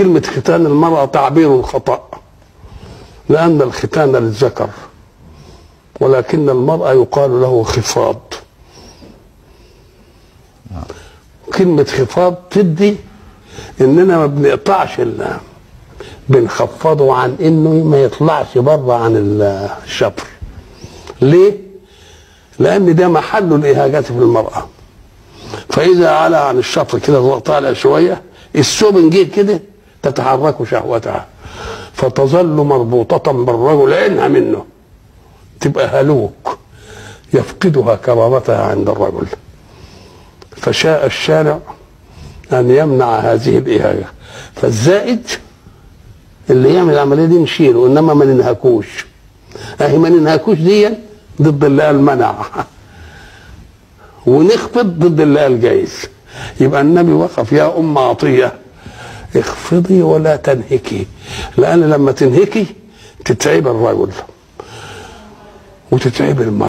كلمة ختان المرأة تعبير خطأ لأن الختان للذكر ولكن المرأة يقال له خفاض. كلمة خفاض تدي إننا ما بنقطعش ال بنخفضه عن إنه ما يطلعش بره عن الشطر ليه؟ لأن ده محل الإهاجات في المرأة. فإذا علا عن الشطر كده طالع شوية السوبن جه كده تتحرك شهوتها. فتظل مربوطة بالرجل عينها منه. تبقى هلوك. يفقدها كرامتها عند الرجل. فشاء الشارع أن يمنع هذه الإهاجة فالزائد اللي يعمل العملية دي نشيله إنما ما ننهكوش. أهي ما ننهكوش دي ضد اللي قال منع ونخفض ضد اللي قال جايز يبقى النبي وقف يا أم عطية اخفضي ولا تنهكي. لأن لما تنهكي تتعب الرجل. وتتعب المرأة.